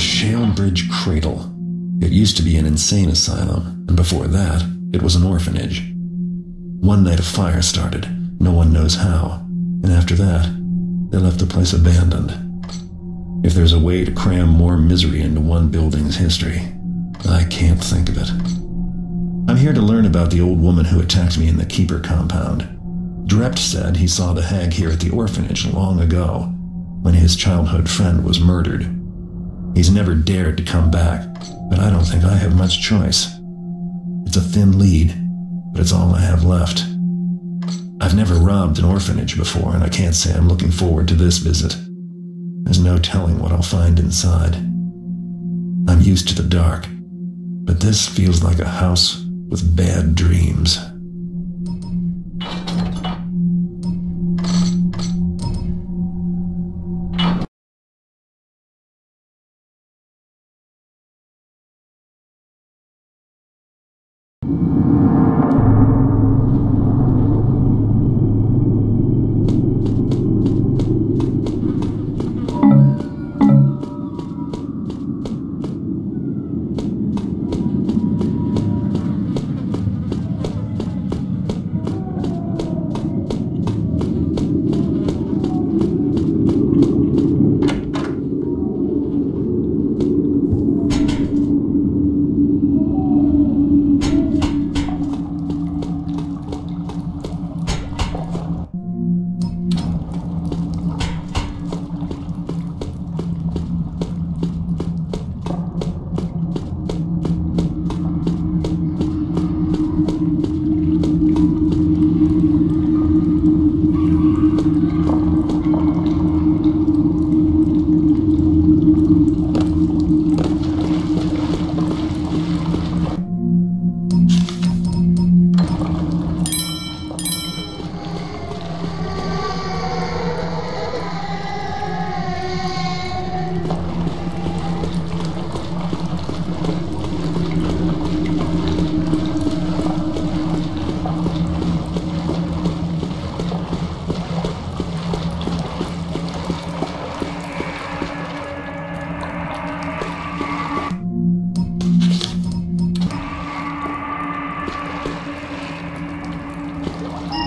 Shalebridge Cradle. It used to be an insane asylum, and before that, it was an orphanage. One night a fire started, no one knows how, and after that, they left the place abandoned. If there's a way to cram more misery into one building's history, I can't think of it. I'm here to learn about the old woman who attacked me in the Keeper compound. Drept said he saw the hag here at the orphanage long ago, when his childhood friend was murdered. He's never dared to come back, but I don't think I have much choice. It's a thin lead, but it's all I have left. I've never robbed an orphanage before, and I can't say I'm looking forward to this visit. There's no telling what I'll find inside. I'm used to the dark, but this feels like a house with bad dreams.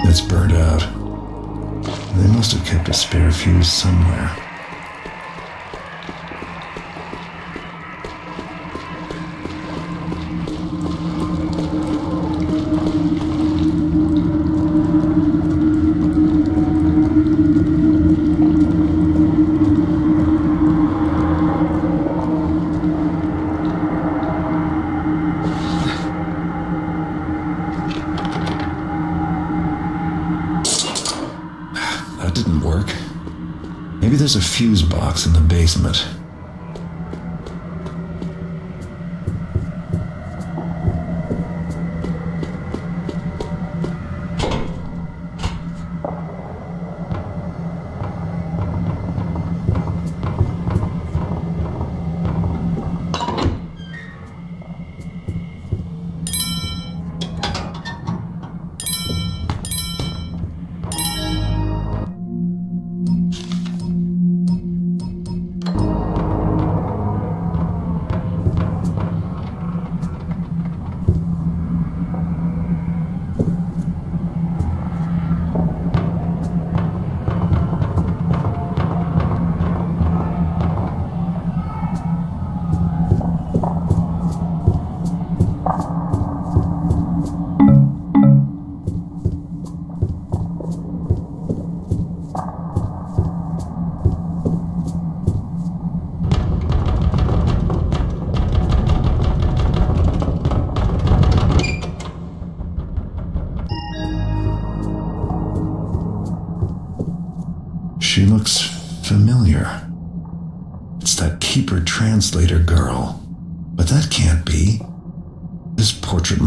It's burned out. They must have kept a spare fuse somewhere.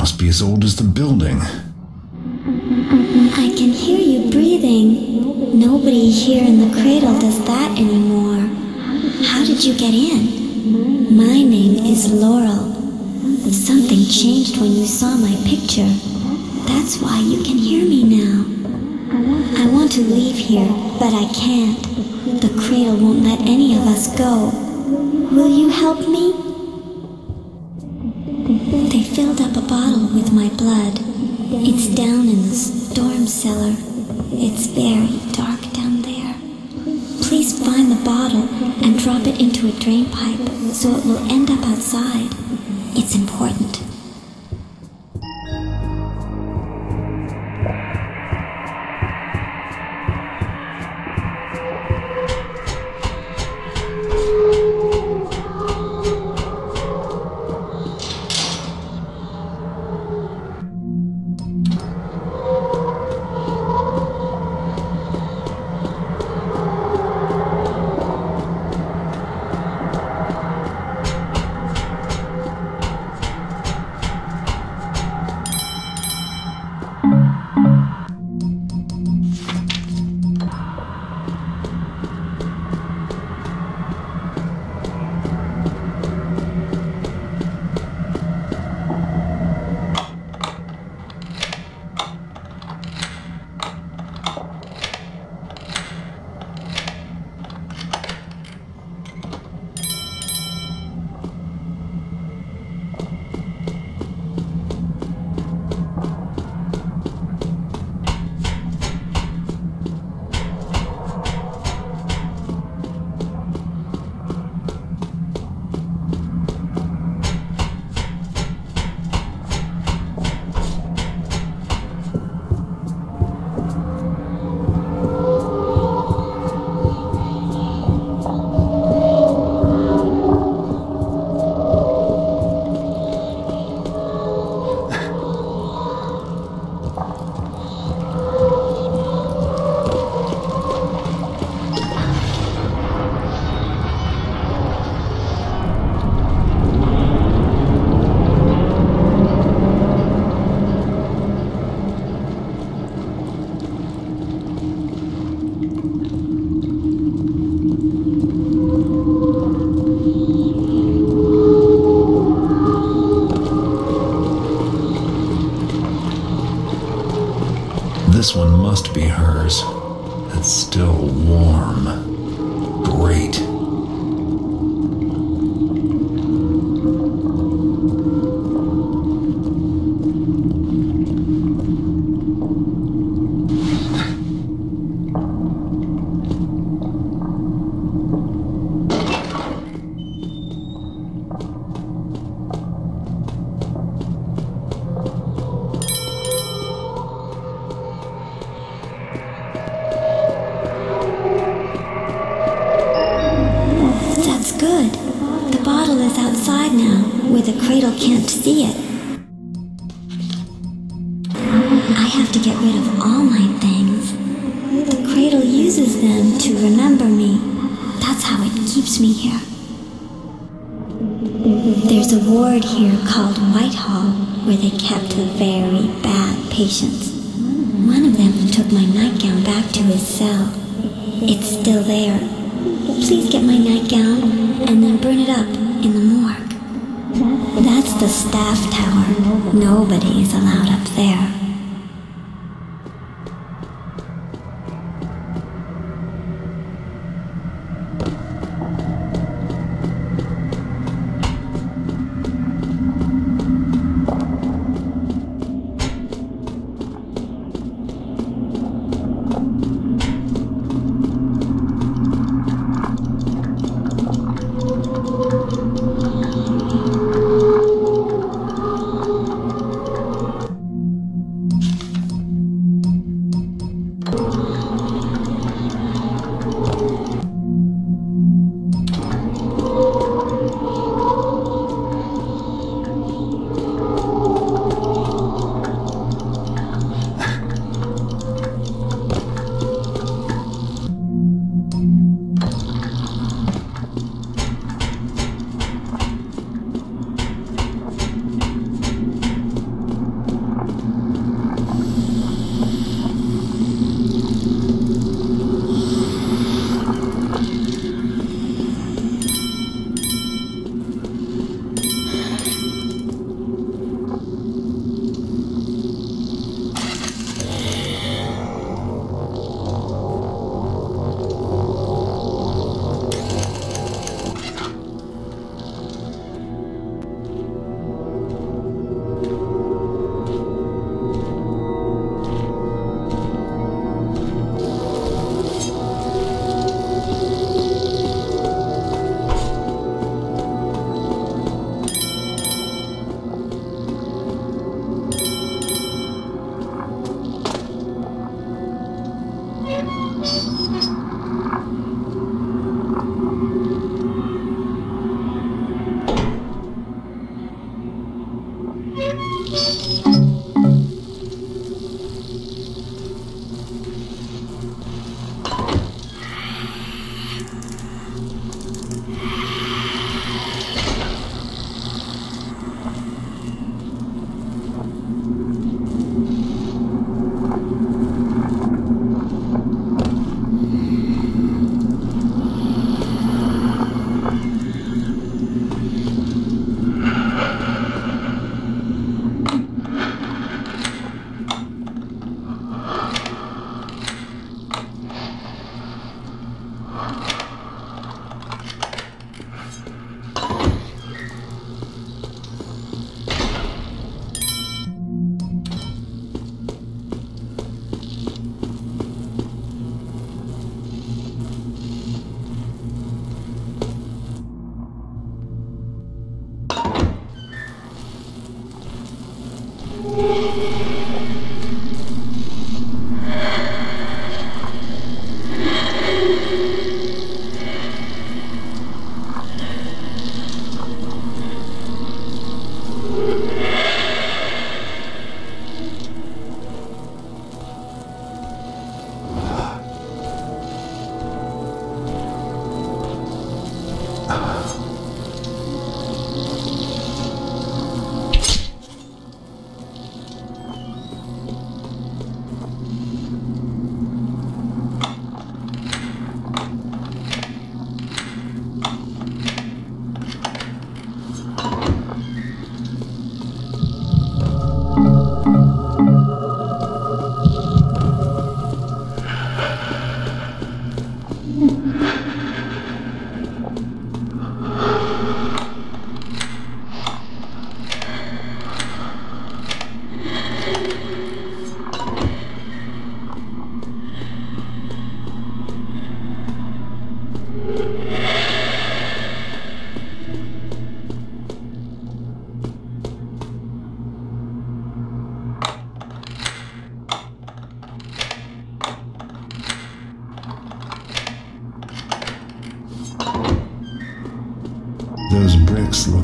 Must be as old as the building. I can hear you breathing. Nobody here in the cradle does that anymore. How did you get in? My name is Laurel. Something changed when you saw my picture. That's why you can hear me now. I want to leave here, but I can't. The cradle won't let any of us go. Will you help me? My blood. It's down in the storm cellar. It's very dark down there. Please find the bottle and drop it into a drain pipe so it will end up outside. It's important. This one must be hers. It's still warm. Great. Cradle can't see it. I have to get rid of all my things. The cradle uses them to remember me. That's how it keeps me here. There's a ward here called Whitehall where they kept the very bad patients. One of them took my nightgown back to his cell. It's still there. Please get my nightgown and then burn it up in the morgue. The staff tower. Nobody is allowed up there.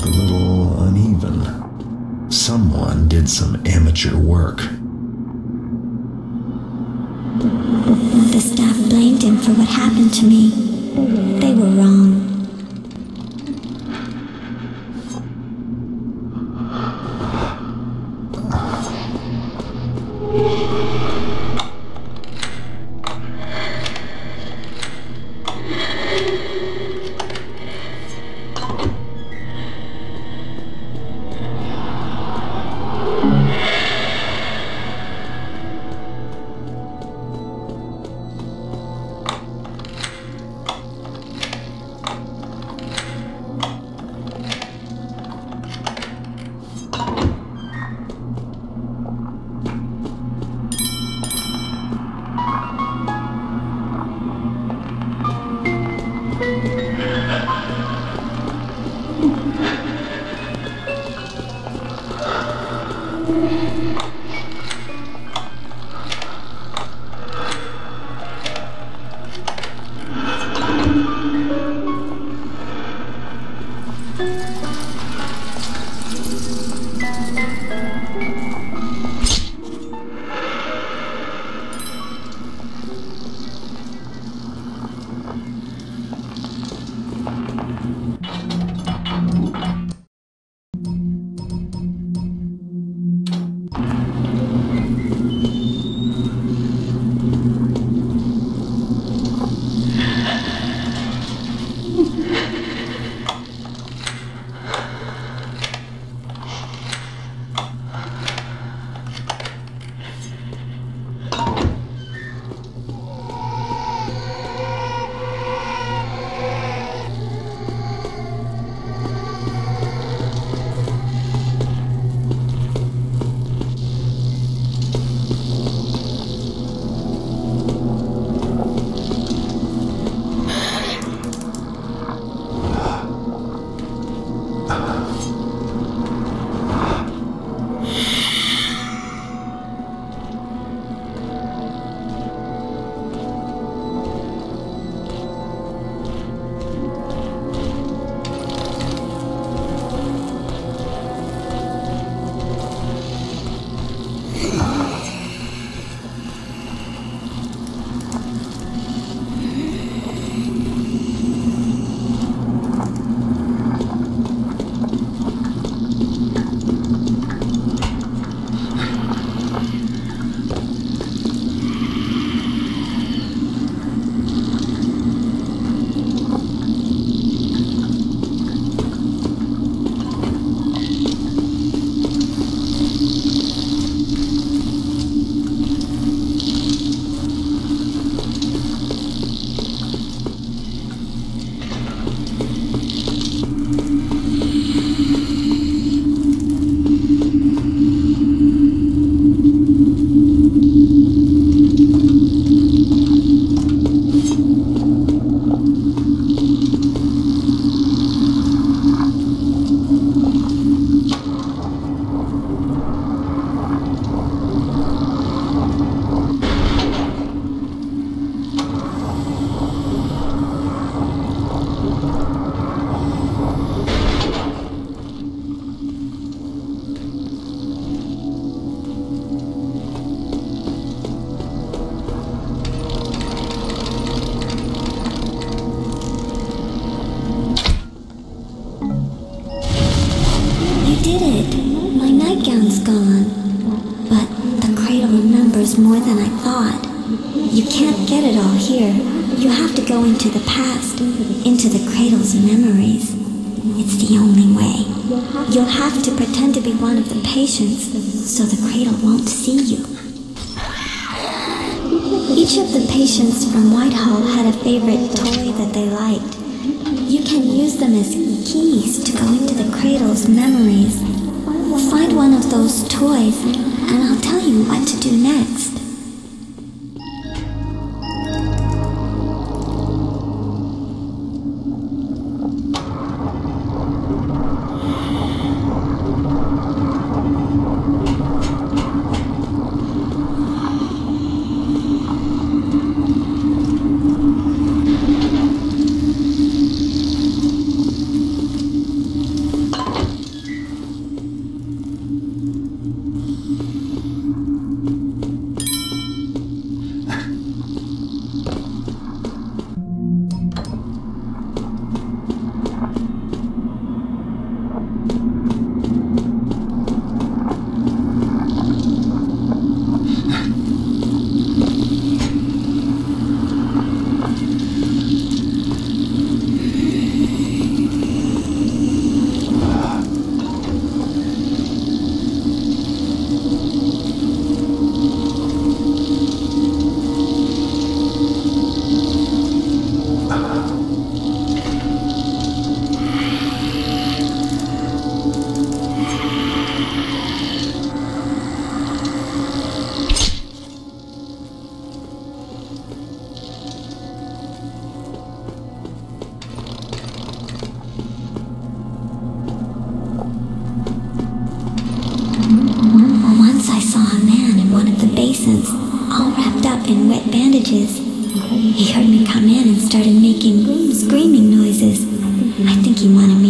A little uneven. Someone did some amateur work. The staff blamed him for what happened to me. They were wrong. More than I thought. You can't get it all here. You have to go into the past, into the cradle's memories. It's the only way. You'll have to pretend to be one of the patients so the cradle won't see you. Each of the patients from Whitehall had a favorite toy that they liked. You can use them as keys to go into the cradle's memories. Find one of those toys, and I'll tell you what to do next. Wet bandages. He heard me come in and started making screaming noises. I think he wanted